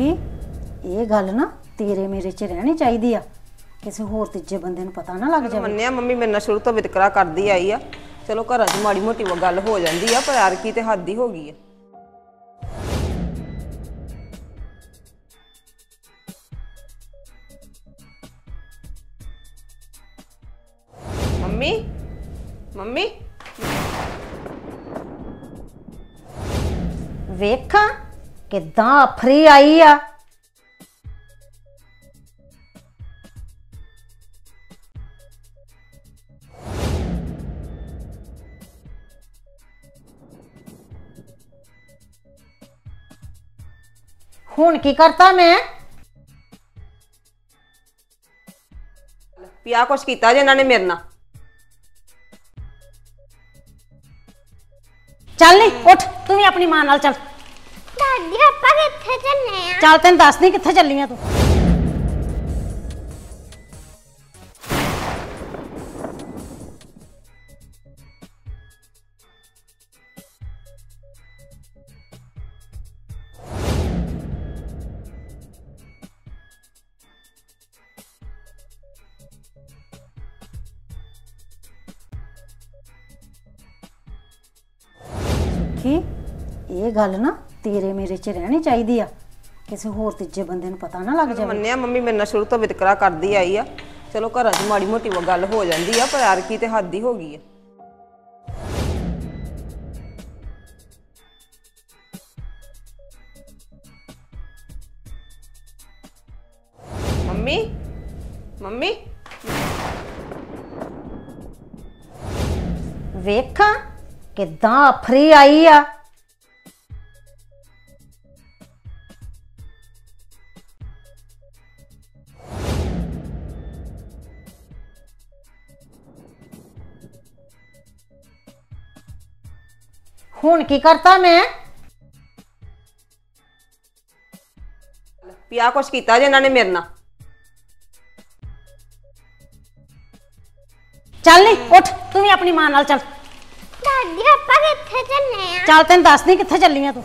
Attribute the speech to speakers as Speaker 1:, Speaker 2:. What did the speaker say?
Speaker 1: ਸੁਖੀ ਇਹ ਗੱਲ ਨਾ ਤੇਰੇ ਮੇਰੇ 'ਚ ਰਹਿਣੀ ਚਾਹੀਦੀ ਆ। ਕਿਸੇ ਹੋਰ ਤੀਜੇ ਬੰਦੇ ਨੂੰ ਪਤਾ ਨਾ ਲੱਗ ਜਾਵੇ।
Speaker 2: ਮੰਨਿਆ ਮੰਮੀ ਮੇਰੇ ਨਾਲ ਸ਼ੁਰੂ ਤੋਂ ਵਿਤਕਰਾ ਕਰਦੀ ਆਈ ਆ। ਚਲੋ ਘਰਾਂ 'ਚ ਮਾੜੀ ਮੋਟੀ ਗੱਲ ਹੋ ਜਾਂਦੀ ਆ ਪਰ ਯਾਰ ਕੀ ਤੇ ਹੱਦ ਹੀ ਹੋ ਗਈ ਆ। Mummy mummy.
Speaker 1: ਵੇਖਾਂ। ਕਿਦਾਂ ਅਫਰੀ ਆਈ ਆ ਹੁਣ ਕੀ ਕਰਤਾ ਮੈਂ
Speaker 2: ਵੀ ਆਹ ਕੁਛ ਕੀਤਾ ਜੇ ਇਹਨਾਂ ਨੇ ਮੇਰੇ ਨਾਲ
Speaker 1: ਚੱਲ ਨੀ ਉੱਠ ਤੂੰ ਵੀ ਆਪਣੀ ਮਾਂ ਨਾਲ ਚੱਲ
Speaker 3: ਦਾਦੀ ਆਪਾਂ ਕਿੱਥੇ ਚੱਲੇ ਆ
Speaker 1: ਚੱਲ ਤੈਨੂੰ ਦੱਸਦੀ ਕਿੱਥੇ ਚੱਲੀ ਆ ਤੂੰ ਕੀ ਇਹ ਗੱਲ ਨਾ ਤੇਰੇ ਮੇਰੇ 'ਚ ਰਹਿਣੀ ਚਾਹੀਦੀ ਆ। ਕਿਸੇ ਹੋਰ ਤੀਜੇ ਬੰਦੇ ਨੂੰ ਪਤਾ ਨਾ ਲੱਗ ਜਾਵੇ।
Speaker 2: ਮੰਨਿਆ ਮੰਮੀ ਮੇਰੇ ਨਾਲ ਸ਼ੁਰੂ ਤੋਂ ਵਿਤਕਰਾ ਕਰਦੀ ਆਈ ਆ। ਚਲੋ ਘਰਾਂ 'ਚ ਮਾੜੀ ਮੋਟੀ ਗੱਲ ਹੋ ਜਾਂਦੀ ਆ ਪਰ ਯਾਰ ਕੀ ਤੇ ਹੱਦ ਹੀ ਹੋ ਗਈ ਆ। Mummy mummy.
Speaker 1: ਵੇਖਾਂ ਕਿਦਾਂ ਅਫਰੀ ਆਈ ਆ। ਹੁਣ ਕੀ ਕਰਤਾ ਮੈਂ?
Speaker 2: ਵੀ ਆਹ ਕੁਛ ਕੀਤਾ ਜੇ ਇਹਨਾਂ ਨੇ ਮੇਰੇ ਨਾਲ।
Speaker 1: ਚੱਲ ਨੀ ਉੱਠ ਤੂੰ ਵੀ ਆਪਣੀ ਮਾਂ ਨਾਲ ਚੱਲ।
Speaker 3: ਦਾਦੀ ਆਪਾਂ ਕਿੱਥੇ ਚੱਲੇ ਆ।
Speaker 1: ਚੱਲ ਤੈਨੂੰ ਦੱਸਦੀ ਕਿੱਥੇ ਚੱਲੀ ਆ ਤੂੰ।